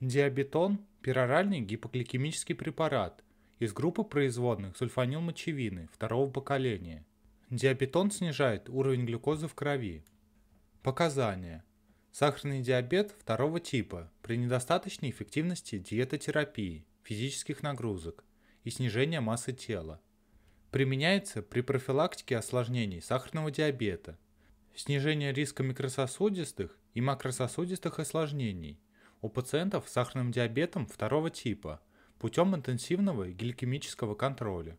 Диабетон – пероральный гипогликемический препарат из группы производных сульфанилмочевины второго поколения. Диабетон снижает уровень глюкозы в крови. Показания. Сахарный диабет второго типа при недостаточной эффективности диетотерапии, физических нагрузок и снижения массы тела. Применяется при профилактике осложнений сахарного диабета, снижение риска микрососудистых и макрососудистых осложнений – у пациентов с сахарным диабетом второго типа путем интенсивного гликемического контроля.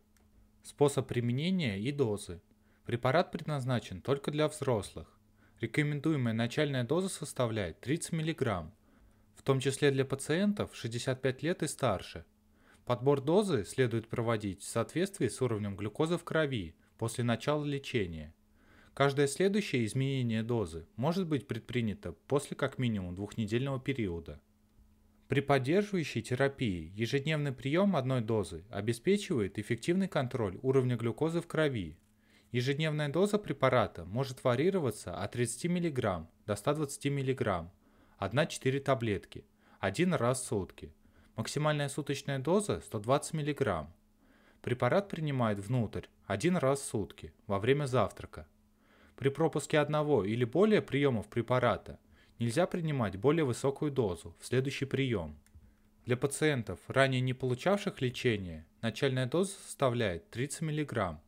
Способ применения и дозы. Препарат предназначен только для взрослых. Рекомендуемая начальная доза составляет 30 мг, в том числе для пациентов 65 лет и старше. Подбор дозы следует проводить в соответствии с уровнем глюкозы в крови после начала лечения – Каждое следующее изменение дозы может быть предпринято после как минимум двухнедельного периода. При поддерживающей терапии ежедневный прием одной дозы обеспечивает эффективный контроль уровня глюкозы в крови. Ежедневная доза препарата может варьироваться от 30 мг до 120 мг, 1-4 таблетки, один раз в сутки. Максимальная суточная доза 120 мг. Препарат принимают внутрь один раз в сутки во время завтрака при пропуске одного или более приемов препарата нельзя принимать более высокую дозу в следующий прием. Для пациентов, ранее не получавших лечения, начальная доза составляет 30 мг.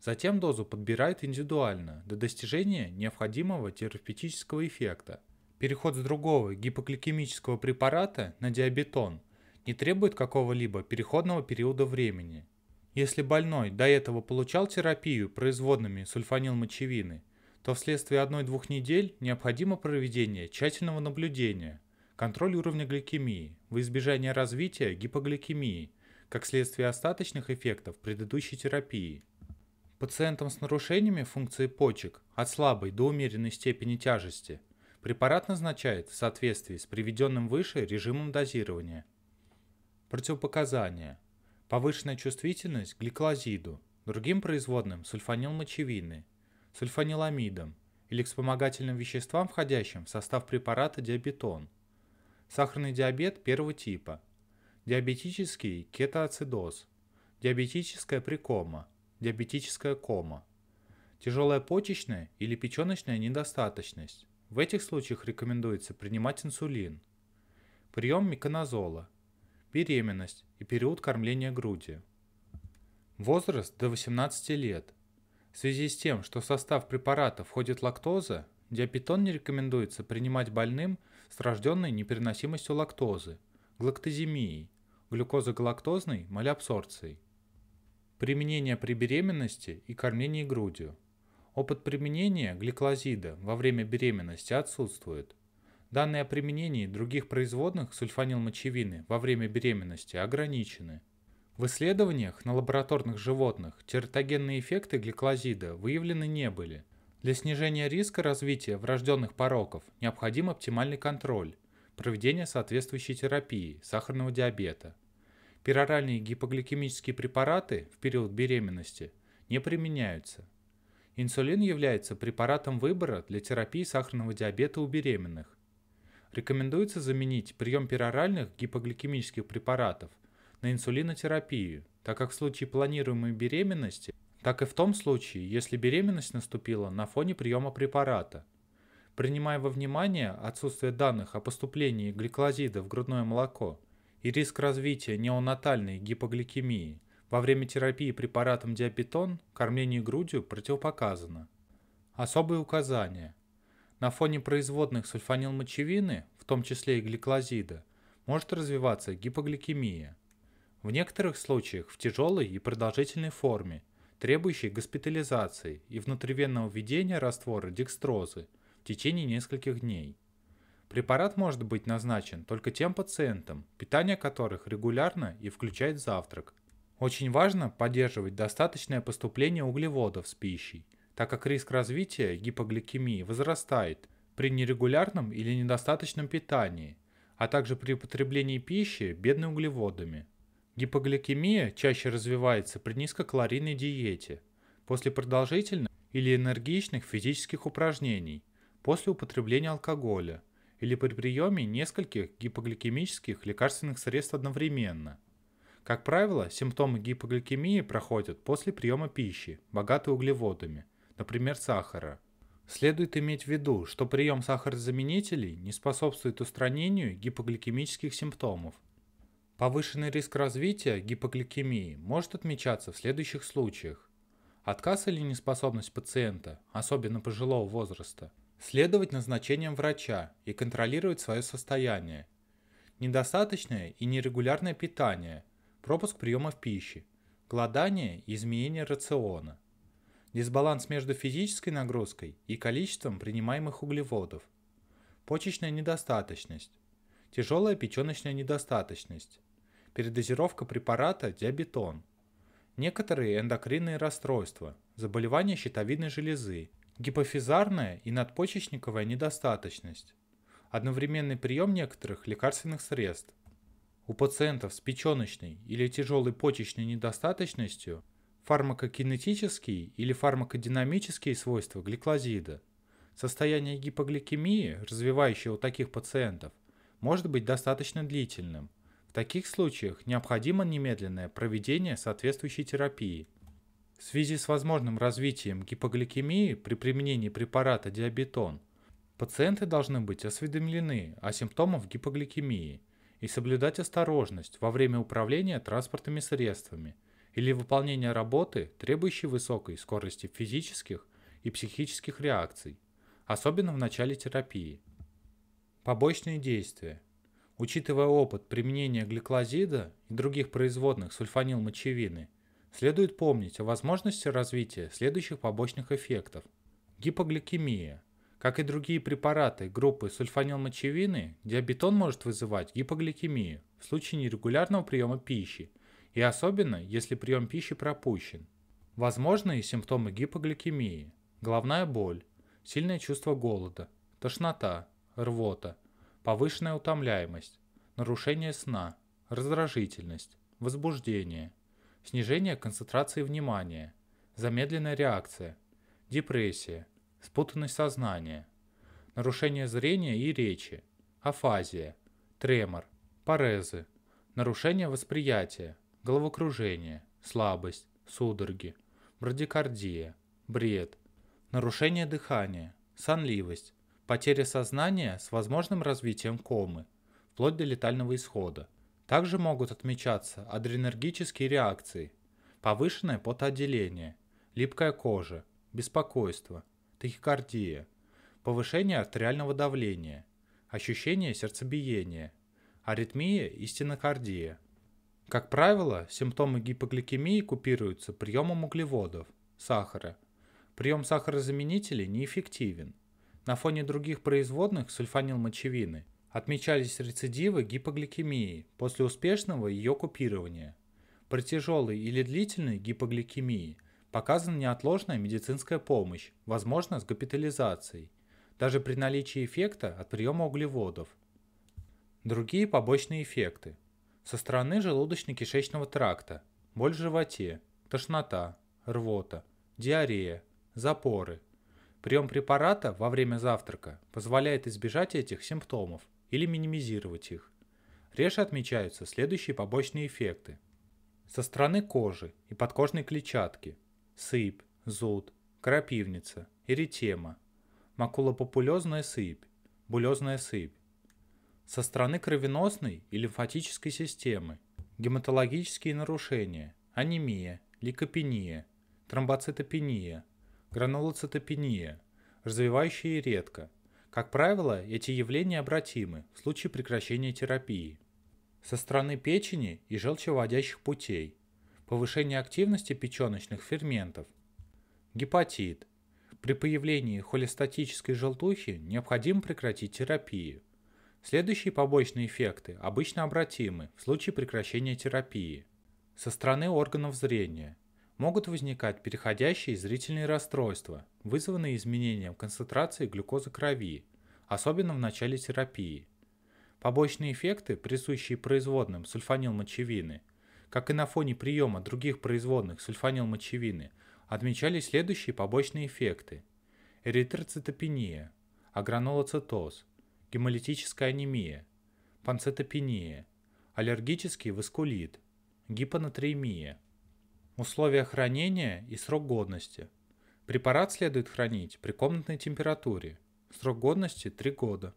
Затем дозу подбирают индивидуально до достижения необходимого терапевтического эффекта. Переход с другого гипогликемического препарата на диабетон не требует какого-либо переходного периода времени. Если больной до этого получал терапию производными сульфанилмочевины, то вследствие одной-двух недель необходимо проведение тщательного наблюдения, контроль уровня гликемии в избежание развития гипогликемии, как следствие остаточных эффектов предыдущей терапии. Пациентам с нарушениями функции почек от слабой до умеренной степени тяжести препарат назначает в соответствии с приведенным выше режимом дозирования. Противопоказания. Повышенная чувствительность к гликозиду, другим производным сульфанилмочевины – сульфаниламидом или к вспомогательным веществам, входящим в состав препарата диабетон, сахарный диабет первого типа, диабетический кетоацидоз, диабетическая прикома, диабетическая кома, тяжелая почечная или печеночная недостаточность. В этих случаях рекомендуется принимать инсулин. Прием миконазола, беременность и период кормления грудью. Возраст до 18 лет – в связи с тем, что в состав препарата входит лактоза, диапетон не рекомендуется принимать больным с рожденной непереносимостью лактозы, глактоземией, глюкозогалактозной малябсорцией. Применение при беременности и кормлении грудью. Опыт применения гликозида во время беременности отсутствует. Данные о применении других производных сульфанилмочевины во время беременности ограничены – в исследованиях на лабораторных животных тератогенные эффекты гликозида выявлены не были. Для снижения риска развития врожденных пороков необходим оптимальный контроль, проведение соответствующей терапии сахарного диабета. Пероральные гипогликемические препараты в период беременности не применяются. Инсулин является препаратом выбора для терапии сахарного диабета у беременных. Рекомендуется заменить прием пероральных гипогликемических препаратов на инсулинотерапию, так как в случае планируемой беременности, так и в том случае, если беременность наступила на фоне приема препарата. Принимая во внимание отсутствие данных о поступлении гликозида в грудное молоко и риск развития неонатальной гипогликемии, во время терапии препаратом диапетон кормление грудью противопоказано. Особые указания. На фоне производных сульфанилмочевины, в том числе и гликозида, может развиваться гипогликемия – в некоторых случаях в тяжелой и продолжительной форме, требующей госпитализации и внутривенного введения раствора декстрозы в течение нескольких дней. Препарат может быть назначен только тем пациентам, питание которых регулярно и включает завтрак. Очень важно поддерживать достаточное поступление углеводов с пищей, так как риск развития гипогликемии возрастает при нерегулярном или недостаточном питании, а также при употреблении пищи, бедной углеводами – Гипогликемия чаще развивается при низкокалорийной диете, после продолжительных или энергичных физических упражнений, после употребления алкоголя или при приеме нескольких гипогликемических лекарственных средств одновременно. Как правило, симптомы гипогликемии проходят после приема пищи, богатой углеводами, например, сахара. Следует иметь в виду, что прием сахарозаменителей не способствует устранению гипогликемических симптомов. Повышенный риск развития гипогликемии может отмечаться в следующих случаях. Отказ или неспособность пациента, особенно пожилого возраста, следовать назначениям врача и контролировать свое состояние. Недостаточное и нерегулярное питание, пропуск приемов пищи, голодание и изменение рациона. Дисбаланс между физической нагрузкой и количеством принимаемых углеводов. Почечная недостаточность. Тяжелая печеночная недостаточность. Передозировка препарата диабетон. Некоторые эндокринные расстройства, заболевания щитовидной железы, гипофизарная и надпочечниковая недостаточность. Одновременный прием некоторых лекарственных средств. У пациентов с печеночной или тяжелой почечной недостаточностью фармакокинетические или фармакодинамические свойства гликозида. Состояние гипогликемии, развивающее у таких пациентов, может быть достаточно длительным. В таких случаях необходимо немедленное проведение соответствующей терапии. В связи с возможным развитием гипогликемии при применении препарата диабетон, пациенты должны быть осведомлены о симптомах гипогликемии и соблюдать осторожность во время управления транспортными средствами – или выполнения работы, требующей высокой скорости физических и психических реакций, особенно в начале терапии. Побочные действия. Учитывая опыт применения гликозида и других производных сульфанилмочевины, следует помнить о возможности развития следующих побочных эффектов. Гипогликемия. Как и другие препараты группы сульфанилмочевины, диабетон может вызывать гипогликемию в случае нерегулярного приема пищи – и особенно, если прием пищи пропущен. Возможные симптомы гипогликемии – головная боль, сильное чувство голода, тошнота, рвота, повышенная утомляемость, нарушение сна, раздражительность, возбуждение, снижение концентрации внимания, замедленная реакция, депрессия, спутанность сознания, нарушение зрения и речи, афазия, тремор, парезы, нарушение восприятия, головокружение, слабость, судороги, брадикардия, бред, нарушение дыхания, сонливость, потеря сознания с возможным развитием комы, вплоть до летального исхода. Также могут отмечаться адренергические реакции, повышенное потоотделение, липкая кожа, беспокойство, тахикардия, повышение артериального давления, ощущение сердцебиения, аритмия и стенокардия – как правило, симптомы гипогликемии купируются приемом углеводов, сахара. Прием сахарозаменителей неэффективен. На фоне других производных сульфанилмочевины отмечались рецидивы гипогликемии после успешного ее купирования. При тяжелой или длительной гипогликемии показана неотложная медицинская помощь, возможно с госпитализацией, даже при наличии эффекта от приема углеводов. Другие побочные эффекты со стороны желудочно-кишечного тракта, боль в животе, тошнота, рвота, диарея, запоры. Прием препарата во время завтрака позволяет избежать этих симптомов или минимизировать их. Реже отмечаются следующие побочные эффекты. Со стороны кожи и подкожной клетчатки – сыпь, зуд, крапивница, эритема, макулопопулезная сыпь, булезная сыпь, со стороны кровеносной и лимфатической системы, гематологические нарушения, анемия, лейкопения, тромбоцитопения, гранулоцитопения, развивающие редко. Как правило, эти явления обратимы в случае прекращения терапии. Со стороны печени и желчевыводящих путей, повышение активности печеночных ферментов, гепатит. При появлении холестатической желтухи необходимо прекратить терапию – Следующие побочные эффекты обычно обратимы в случае прекращения терапии. Со стороны органов зрения могут возникать переходящие зрительные расстройства, вызванные изменением концентрации глюкозы крови, особенно в начале терапии. Побочные эффекты, присущие производным сульфанилмочевины, как и на фоне приема других производных сульфанилмочевины, отмечались следующие побочные эффекты. Эритроцитопения, агранулоцитоз – гемолитическая анемия, панцитопения, аллергический васкулит, гипонатриемия. Условия хранения и срок годности. Препарат следует хранить при комнатной температуре. Срок годности 3 года.